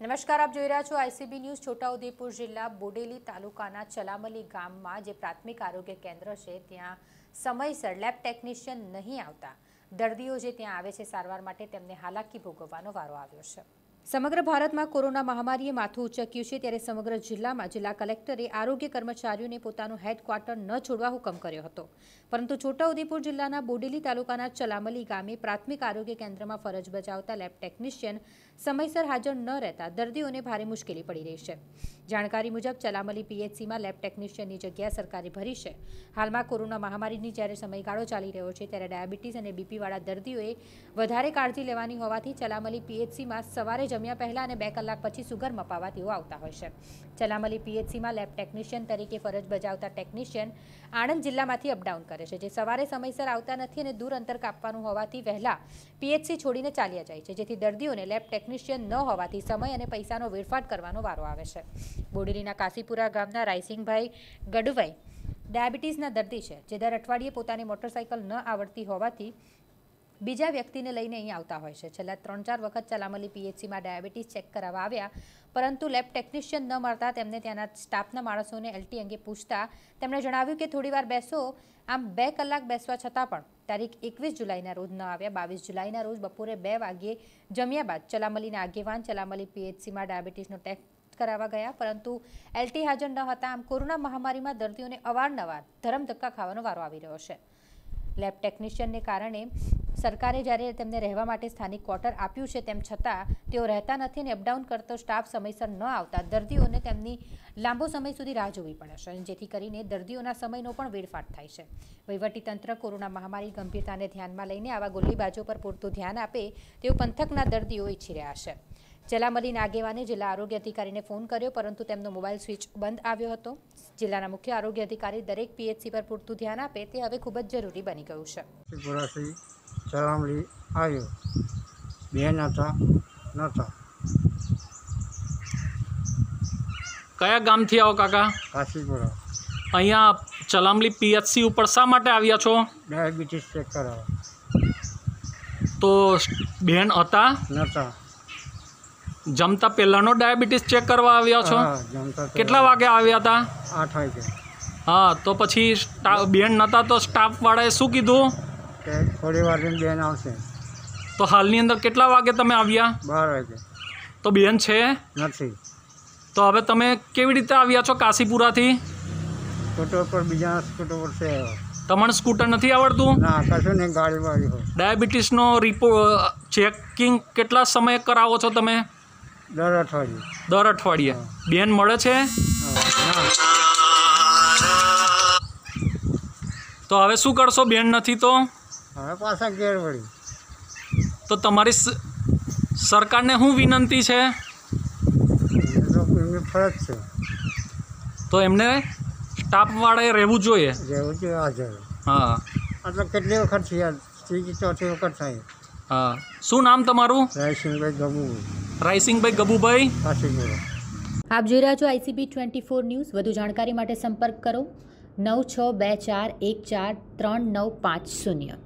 નમસ્કાર, આપ જોઈ રહ્યા છો આઈસીબી ન્યૂઝ છોટાઉદેપુર જિલ્લા બોડેલી તાલુકાના ચલામલી ગામમાં જે પ્રાથમિક આરોગ્ય કેન્દ્ર છે, ત્યાં સમયસર લેબ ટેકનિશિયન નહીં આવતા. દર્દીઓ જે ત્યાં આવે છે સારવાર માટે તેમને હાલાકી ભોગવવાનો વારો આવ્યો છે. સમગ્ર ભારતમાં કોરોના મહામારીએ માથું ઉચક્યું છે ત્યારે સમગ્ર જિલ્લામાં જિલ્લા કલેક્ટરે આરોગ્ય કર્મચારીઓને પોતાનું હેડક્વાર્ટર ન છોડવા હુકમ કર્યો હતો. પરંતુ છોટાઉદેપુર જિલ્લાના બોડેલી તાલુકાના ચલામલી ગામે પ્રાથમિક આરોગ્ય કેન્દ્રમાં ફરજ બજાવતા લેબ ટેકનિશિયન સમયસર હાજર ન રહેતા દર્દીઓને ભારે મુશ્કેલી પડી રહી છે. જાણકારી મુજબ ચલામલી પીએચસીમાં લેબ ટેકનિશિયનની જગ્યા સરકારે ભરી છે. હાલમાં કોરોના મહામારીની જ્યારે સમયગાળો ચાલી રહ્યો છે ત્યારે ડાયાબિટીસ અને બીપીવાળા દર્દીઓએ વધારે કાળજી લેવાની હોવાથી ચલામલી પીએચસીમાં સવારે જમ્યા પહેલા અને બે કલાક પછી સુગર મપાવા તેઓ આવતા હોય છે. ચલામલી પીએચસીમાં લેબ ટેકનિશિયન તરીકે ફરજ બજાવતા ટેકનિશિયન આણંદ જિલ્લામાંથી અપડાઉન કરે છે, જે સવારે સમયસર આવતા નથી અને દૂર અંતર કાપવાનું હોવાથી વહેલા પીએચસી છોડીને ચાલ્યા જાય છે, જેથી દર્દીઓને લેબ ટેકનિશિયન ન હોવાથી સમય અને પૈસાનો વેડફાટ કરવાનો વારો આવે છે. બોડેલીના કાશીપુરા ગામના રાયસિંગભાઈ ગડુભાઈ ડાયાબિટીસના દર્દી છે, જે દર અઠવાડિયે પોતાની મોટરસાઇકલ ન આવડતી હોવાથી બીજા વ્યક્તિને લઈને અહીં આવતા હોય છે. છેલ્લા ત્રણ ચાર વખત ચલામલી પીએચસીમાં ડાયાબિટીસ ચેક કરાવવા આવ્યા, પરંતુ લેબ ટેકનિશિયન ન મળતા તેમને ત્યાંના સ્ટાફના માણસોને એલટી અંગે પૂછતા તેમણે જણાવ્યું કે થોડીવાર બેસો, આમ બે કલાક બેસવા છતાં પણ તારીખ એકવીસ જુલાઈના રોજ ન આવ્યા. બાવીસ જુલાઈના રોજ બપોરે બે વાગ્યે જમ્યા બાદ ચલામલીના આગેવાન ચલામલી પીએચસીમાં ડાયાબિટીસનો ટેસ્ટ કરાવવા ગયા, પરંતુ એલટી હાજર ન હતા. આમ કોરોના મહામારીમાં દર્દીઓને અવારનવાર ધરમ ધક્કા ખાવાનો વારો આવી રહ્યો છે. લેબ ટેકનિશિયનને કારણે સરકારે જ્યારે તેમને રહેવા માટે સ્થાનિક ક્વાર્ટર આપ્યું છે તેમ છતાં, તેઓ રહેતા નથી અને અપડાઉન કરતો સ્ટાફ સમયસર ન આવતા દર્દીઓને તેમની લાંબો સમય સુધી રાહ જોવી પડે છે જેથી કરીને દર્દીઓના સમયનો પણ વેડફાટ થાય છે. વહીવટીતંત્ર કોરોના મહામારી ગંભીરતાને ધ્યાનમાં લઈને આવા ગોલીબાજો પર પૂરતું ધ્યાન આપે તેવું પંથકના દર્દીઓ ઈચ્છી રહ્યા છે. ચલામલીના આગેવાને જિલ્લા આરોગ્ય અધિકારીને ફોન કર્યો પરંતુ તેમનો મોબાઈલ સ્વિચ બંધ આવ્યો હતો. જિલ્લાના મુખ્ય આરોગ્ય અધિકારી દરેક પીએચસી પર પૂરતું ધ્યાન આપે તે હવે ખૂબ જ જરૂરી બની ગયું છે. ત્રિપુરાથી ચલામલી આવ્યો. બેન હતા નહોતા. કયા ગામથી આવો કાકા? કાશીપુરા. અહીંયા ચલામલી પીએચસી ઉપર શા માટે આવ્યા છો? ડાયાબિટીસ ચેક કરાવવા. તો બેન હતા? નહોતા. જમતા પહેલાંનો ડાયાબિટીસ ચેક કરવા આવ્યા છો? કેટલા વાગે આવ્યા હતા આઠ વાગે. હા તો પછી બેન નહોતા તો સ્ટાફવાળાએ શું કીધું? થોડી વાર બેન આવશે. તો હાલની અંદર કેટલા વાગે તમે આવ્યા? બાર વાગે. તો બેન છે? નથી. તો હવે તમે કેવી રીતે આવ્યા છો કાશીપુરાથી? સ્કૂટર પર બીજા સ્કૂટર પર છે. તમને સ્કૂટર નથી આવડતું? ના કશું નહીં ગાડી વાળી ડાયાબિટીસનો રિપોર્ટ ચેકિંગ કેટલા સમયે કરાવો છો તમે? દર અઠવાડિયે. દર અઠવાડિયે. બેન મળે છે? તો હવે શું કરશો? બેન નથી તો? હવે પાછા ઘેર વળી. તો તમારી સરકારને શું વિનંતી છે? ફરજ છે. તો એમને સ્ટાફવાળાએ રહેવું જોઈએ. રહેવું જોઈએ હાજર. હા. એટલે કેટલી વખત થયા? ત્રીજી ચોથી વખત થાય. હા. શું નામ તમારું? રાયસિંહભાઈ ગમવું રાયસિંગભાઈ ગબુભાઈ આપ જોઈ રહ્યા છો આઈસીબી ટ્વેન્ટી ફોર ન્યૂઝ. વધુ જાણકારી માટે સંપર્ક કરો. નવ છ બે ચાર એક ચાર ત્રણ નવ પાંચ શૂન્ય.